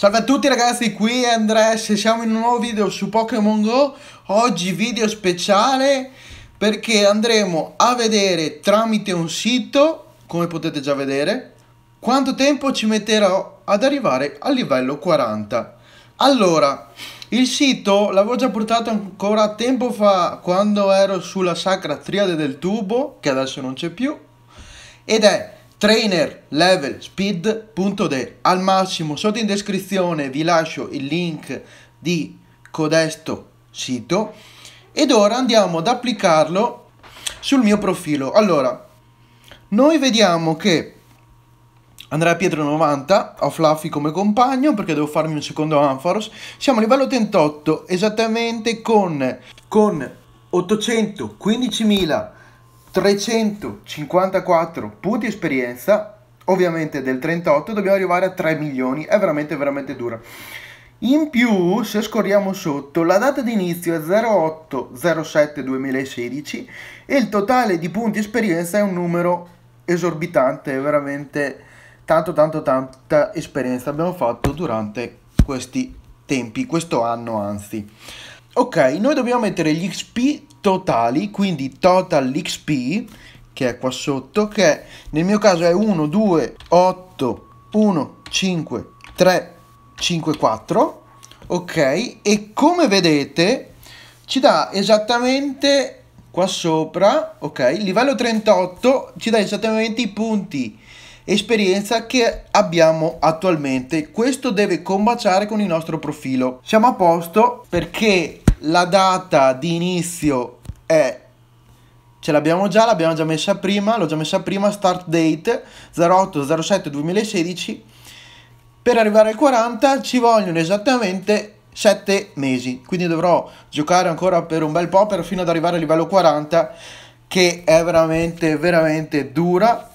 Salve a tutti ragazzi, qui è Andres, siamo in un nuovo video su Pokémon Go Oggi video speciale perché andremo a vedere tramite un sito, come potete già vedere Quanto tempo ci metterò ad arrivare al livello 40 Allora, il sito l'avevo già portato ancora tempo fa quando ero sulla sacra triade del tubo, che adesso non c'è più Ed è trainerlevelspeed.de al massimo sotto in descrizione vi lascio il link di codesto sito. Ed ora andiamo ad applicarlo sul mio profilo. Allora noi vediamo che Andrea Pietro 90 ho Fluffy come compagno perché devo farmi un secondo Ampharos siamo a livello 38 esattamente con, con 815.000 354 punti esperienza, ovviamente del 38 dobbiamo arrivare a 3 milioni, è veramente veramente dura. In più, se scorriamo sotto, la data di inizio è 0807-2016 e il totale di punti esperienza è un numero esorbitante, veramente tanto tanto tanta esperienza abbiamo fatto durante questi tempi, questo anno anzi. Ok, noi dobbiamo mettere gli XP totali, quindi total XP, che è qua sotto, che nel mio caso è 1, 2, 8, 1, 5, 3, 5, 4, ok? E come vedete ci dà esattamente qua sopra, ok? Livello 38 ci dà esattamente i punti esperienza che abbiamo attualmente. Questo deve combaciare con il nostro profilo. Siamo a posto perché la data di inizio è ce l'abbiamo già, l'abbiamo già messa prima, l'ho già messa prima, start date 0807 2016 per arrivare al 40 ci vogliono esattamente 7 mesi, quindi dovrò giocare ancora per un bel po' per fino ad arrivare al livello 40 che è veramente veramente dura.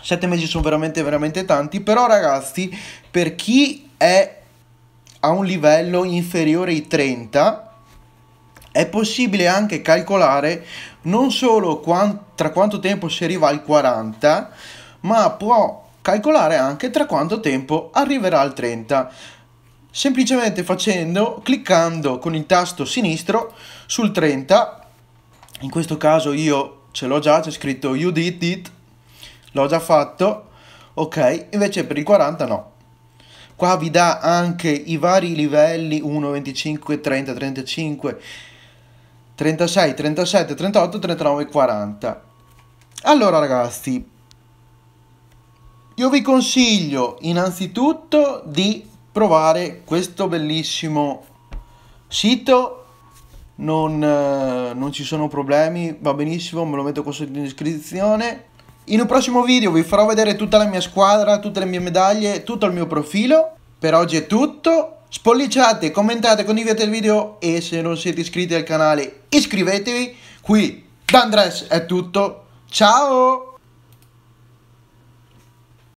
7 mesi sono veramente veramente tanti però ragazzi per chi è a un livello inferiore ai 30 è possibile anche calcolare non solo tra quanto tempo si arriva al 40 ma può calcolare anche tra quanto tempo arriverà al 30 semplicemente facendo cliccando con il tasto sinistro sul 30 in questo caso io ce l'ho già c'è scritto you did it l'ho già fatto, ok, invece per il 40 no. Qua vi dà anche i vari livelli 1, 25, 30, 35, 36, 37, 38, 39, 40. Allora ragazzi, io vi consiglio innanzitutto di provare questo bellissimo sito non, eh, non, ci sono problemi, va benissimo, me lo metto qua sotto in descrizione. In un prossimo video vi farò vedere tutta la mia squadra, tutte le mie medaglie, tutto il mio profilo. Per oggi è tutto. Spolliciate, commentate, condividete il video e se non siete iscritti al canale iscrivetevi. Qui da Andres è tutto. Ciao!